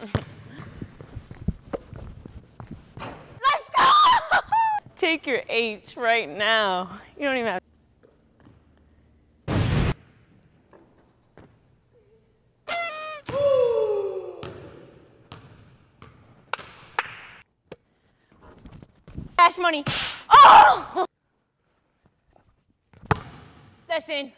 Let's go! Take your H right now. You don't even have. Cash money. Oh! That's in.